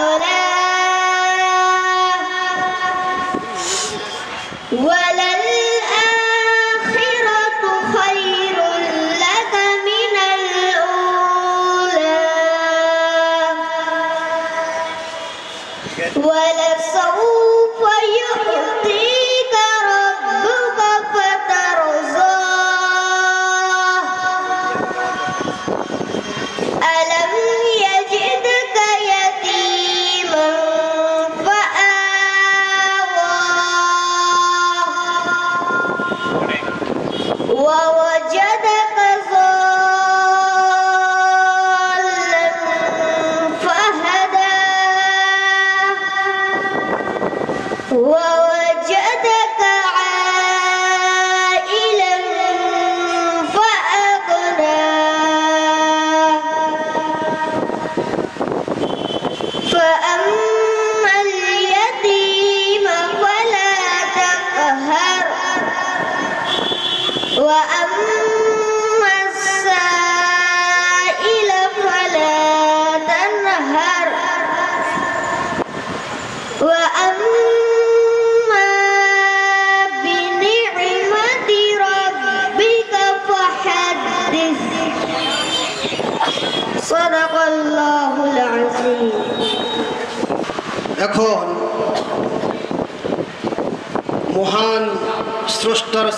Oh,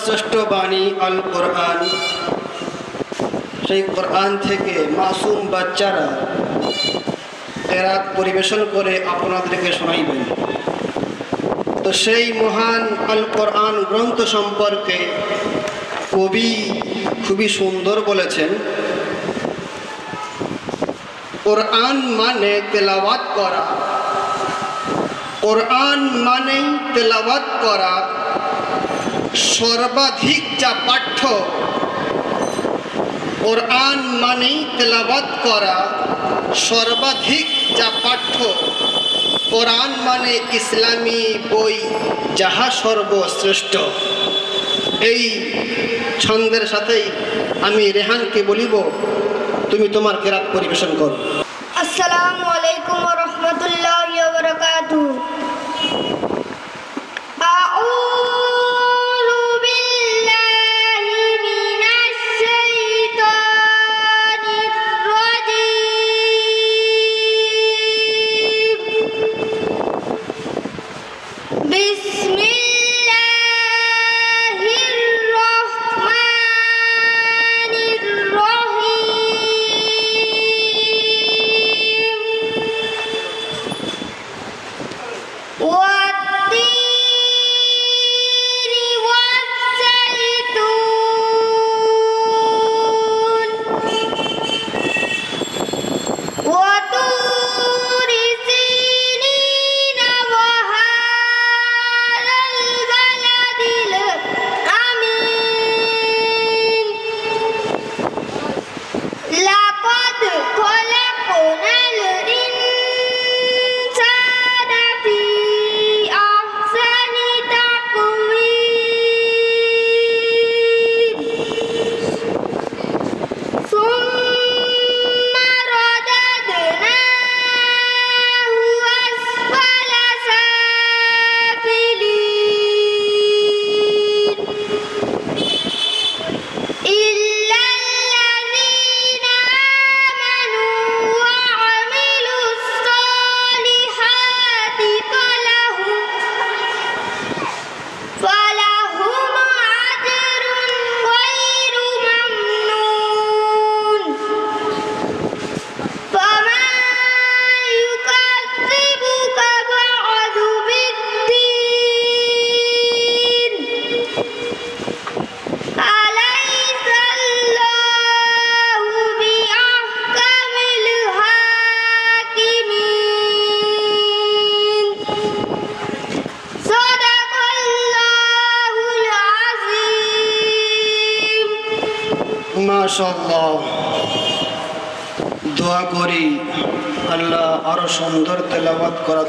শ্রেষ্ঠ বাণী আল কোরআন। সেই কোরআন থেকে মাসুম বাচ্চারা এরাত পরিবেশন করে আপনাদেরকে শোনাইবেন। তো সেই মহান আল কোরআন গ্রন্থ সম্পর্কে কবি খুবই সুন্দর বলেছেন, কোরআন মানে তেলাওয়াত করা। কোরআন মানেই তেলাওয়াত করা। সর্বাধিক যা পাঠ্য, কোরআন মানেই তেলাবাদ করা। সর্বাধিক যা পাঠ্য, কোরআন মানে ইসলামী বই যাহা সর্বশ্রেষ্ঠ। এই ছন্দের সাথেই আমি রেহানকে বলিব, তুমি তোমার কেরাত পরিবেশন করো। আসসালামু আলাইকুম রহমতুল্লাহ।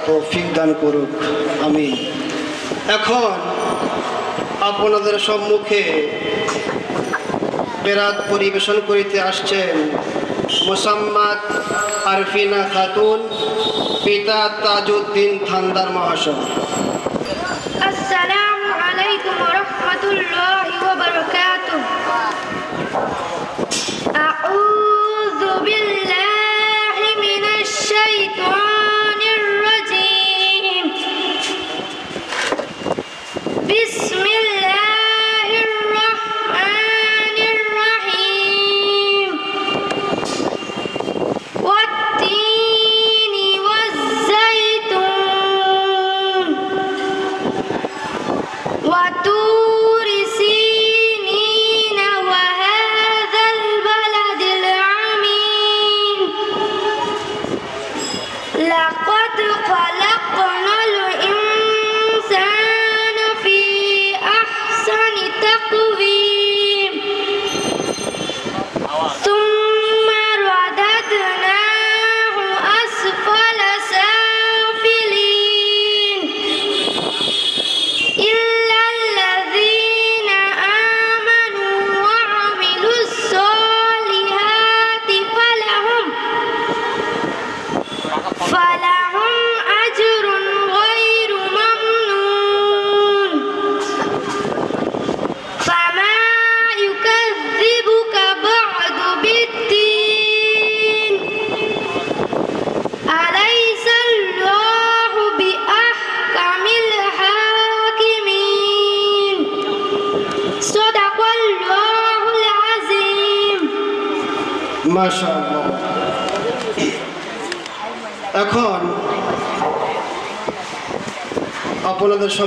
তৌফিক দান করুক আমি এখন আপনাদের সম্মুখে বেরাত পরিবেশন করিতে আসছেন মোসাম্মাদ আরফিনা খাতুন, পিতা তাজউদ্দিন থান্দার মহাশয়।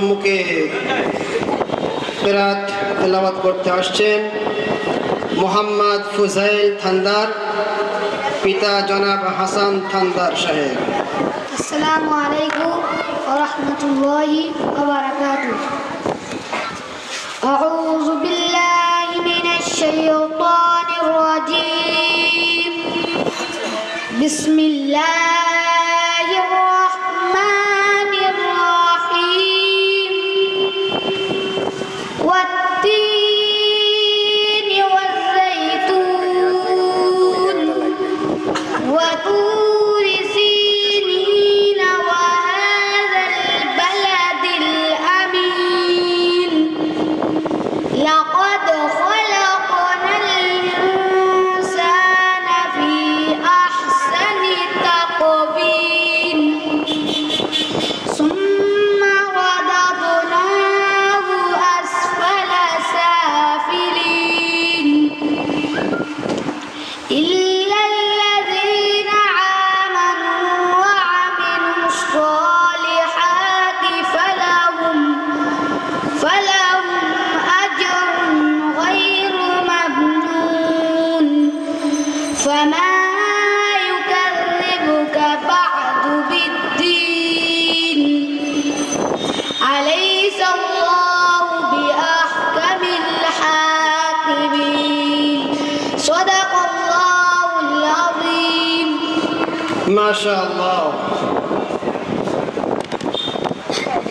সম্মুখে ফেরাত তেলাওয়াত করতে আসছেন মোহাম্মদ ফুজাইল থান্দার পিতা জনাব হাসান থান্দার সাহেব আসসালামু আলাইকুম ওয়া রাহমাতুল্লাহি ওয়া বারাকাতু আউযু বিল্লাহি মিনাশ শাইতানির بسم বিসমিল্লাহ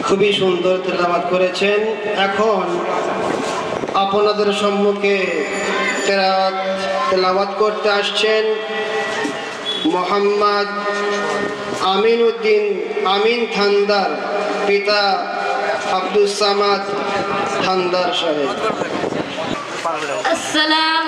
খুবই সুন্দর তেলাবাদ করেছেন। এখন আপনাদের সম্মুখে তেলাবাত করতে আসছেন মোহাম্মদ আমিন উদ্দিন আমিন থান্দার পিতা আব্দুল সামাদ থান্দার সাহেব। আসসালাম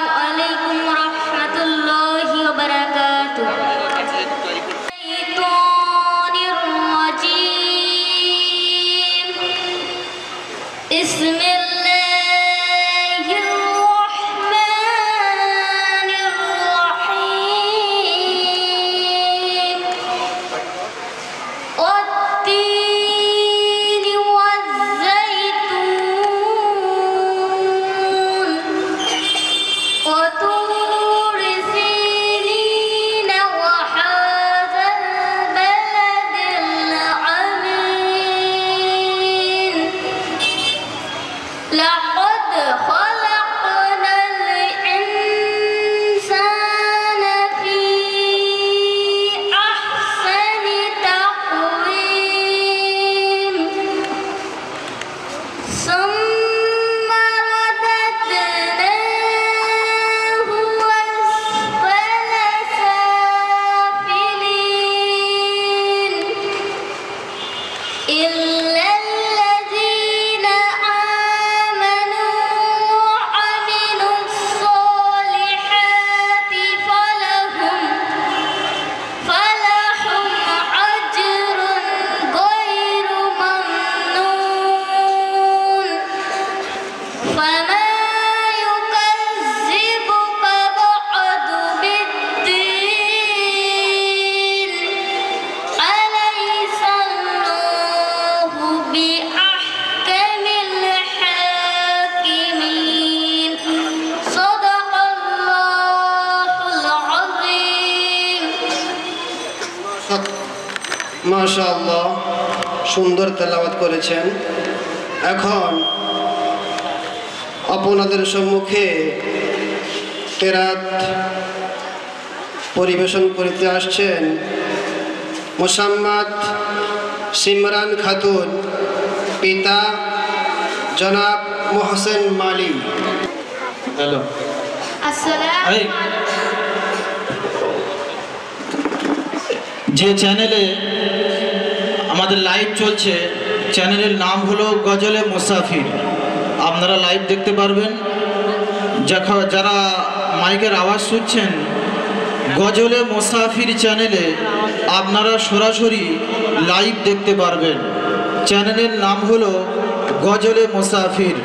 সুন্দর তেলাওয়াত করেছেন। এখন আপনাদের সম্মুখে কেরাত পরিবেশন করতে আসছেন মোসাম্মাদ সিমরান খাতুন পিতা জনাব মোহসেন মালি। হ্যালো। যে চ্যানেলে আমাদের লাইভ চলছে। চ্যানেলের নাম হলো গজলে মুসাফির। আপনারা লাইভ দেখতে পারবেন। যারা মাইকের আওয়াজ শুনছেন, গজলে মুসাফির চ্যানেলে আপনারা সরাসরি লাইভ দেখতে পারবেন। চ্যানেলের নাম হলো গজলে মুসাফির।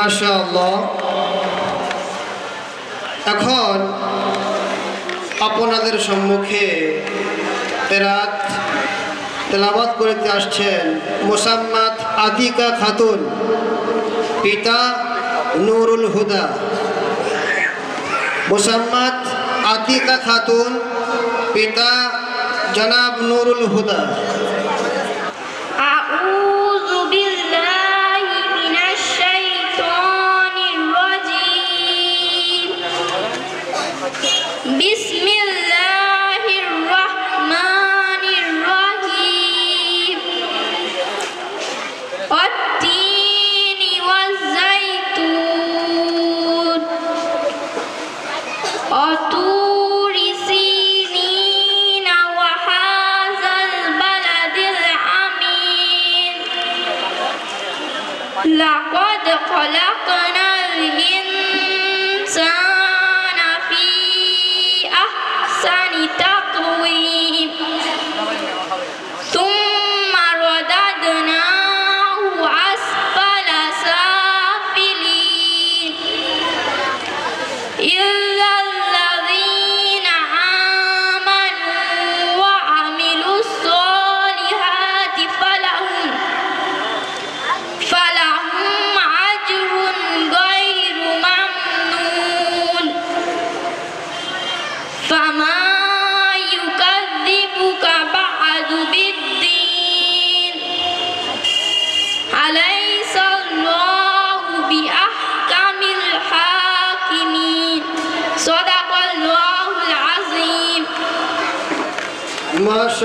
মাশাআল্লাহ। এখন আপনাদের সম্মুখে তেরাত তেলাবাত করতে আসছেন মোসাম্মদ আতিকা খাতুন, পিতা নুরুল হুদা। মোসাম্মদ আতিকা খাতুন, পিতা জনাব নুরুল হুদা।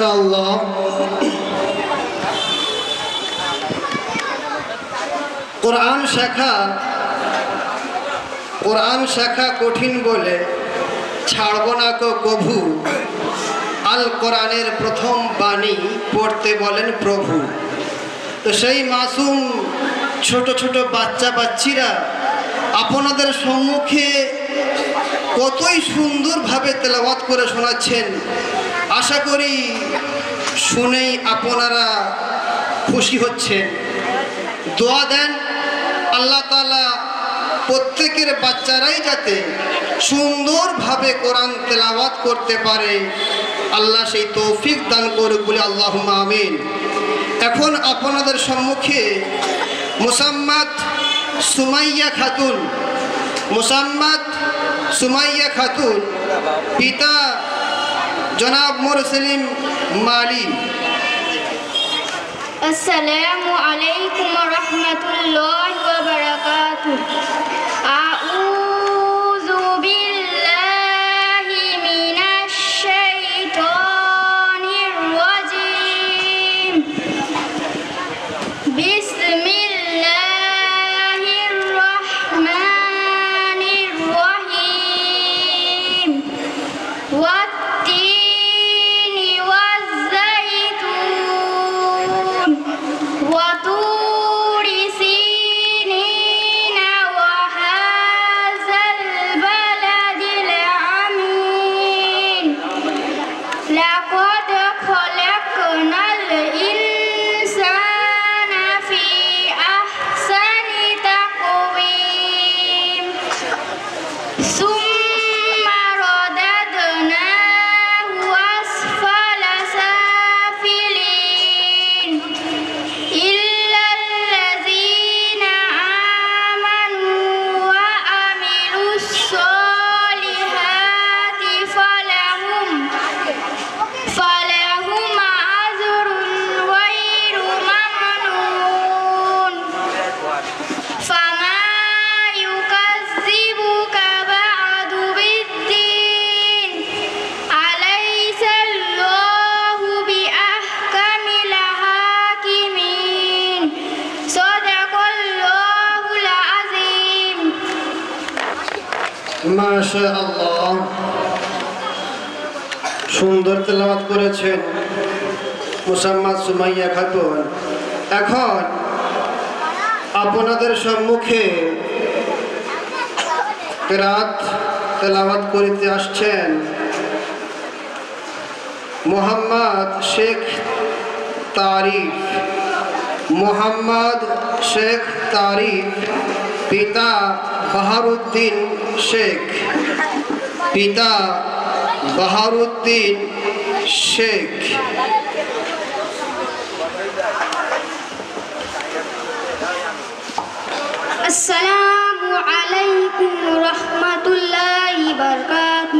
মাশাআল্লাহ কোরআন শেখা কোরআন শেখা কঠিন বলে ছাড়ব না কো কভু। আল কোরআনের প্রথম বাণী পড়তে বলেন প্রভু। তো সেই মাসুম ছোট ছোট বাচ্চা বাচ্চিরা আপনাদের সম্মুখে কতই সুন্দরভাবে তেলাওয়াত করে শোনাচ্ছেন। আশা করি শুনেই আপনারা খুশি হচ্ছেন। দোয়া দেন, আল্লাহ তালা প্রত্যেকের বাচ্চারাই যাতে সুন্দরভাবে কোরআন তেলাওয়াত করতে পারে। আল্লাহ সেই তৌফিক দান করুক বলে আল্লাহ আমিন। এখন আপনাদের সম্মুখে মুসাম্মাদ সুমাইয়া খাতুন, মুসাম্মাদ সুমাইয়া খাতুন, পিতা جناب مرسلم مالی السلام علیکم ورحمۃ اللہ وبرکاتہ۔ সুন্দর তেলাওয়াত করেছেন মুসাম্মাদ সুমাইয়া খাতুন। এখন আপনাদের সম্মুখে রাত তেলাওয়াত করিতে আসছেন মোহাম্মদ শেখ তারিফ। মোহাম্মদ শেখ তারিফ, পিতা বাহারুদ্দিন শেখ। পিতা বাহারুদ্দিন শেখ আসসালামু আলাইকুম রহমতুল্লাহ বরকাত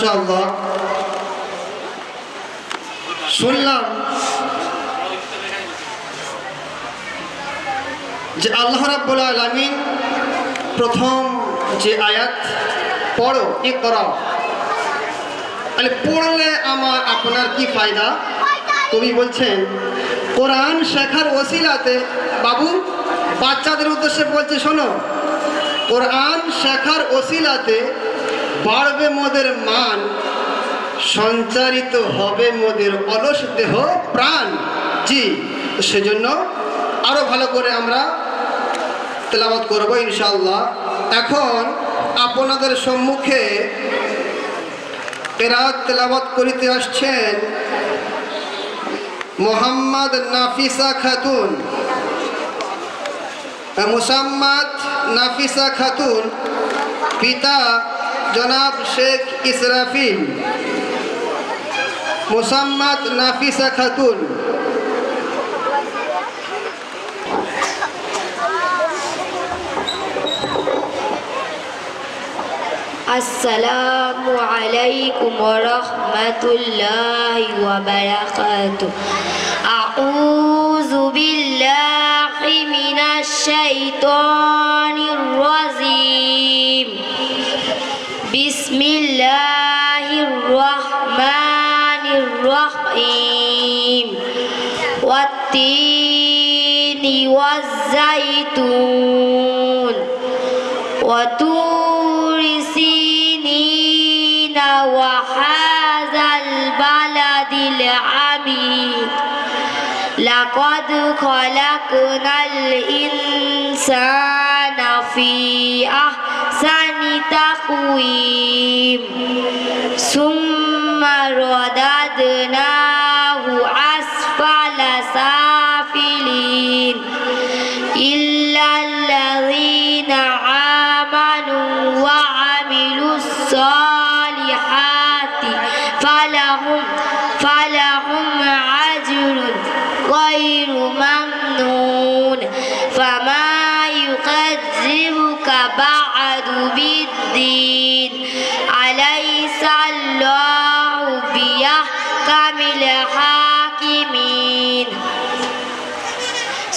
মাশা আল্লাহ শুনলাম যে আল্লাহ রাব্বুল আলামিন প্রথম যে আয়াত পড়ো এ করাও তাহলে পড়লে আমার আপনার কি ফায়দা? কবি বলছেন, কোরআন শেখার ওসিলাতে বাবু, বাচ্চাদের উদ্দেশ্যে বলছে, শোনো, কোরআন শেখার ওসিলাতে বাড়বে মোদের মান, সঞ্চারিত হবে মোদের অলস দেহ, প্রাণ। জি সেজন্য আরও ভালো করে আমরা তেলাবাত করব ইনশাল্লাহ এখন আপনাদের সম্মুখে এরাত তেলাবাত করিতে আসছেন মোহাম্মদ নাফিসা খাতুন। মুসাম্মাদ নাফিসা খাতুন, পিতা جناب شيخ إسرافيل مصمت نافیس خاتون. السلام عليكم ورحمة الله وبركاته الزيتون وطور سينين وهذا البلد العميد. لقد خلقنا الإنسان في أحسن تقويم. ثم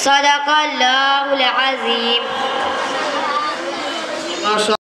صدق الله العظيم.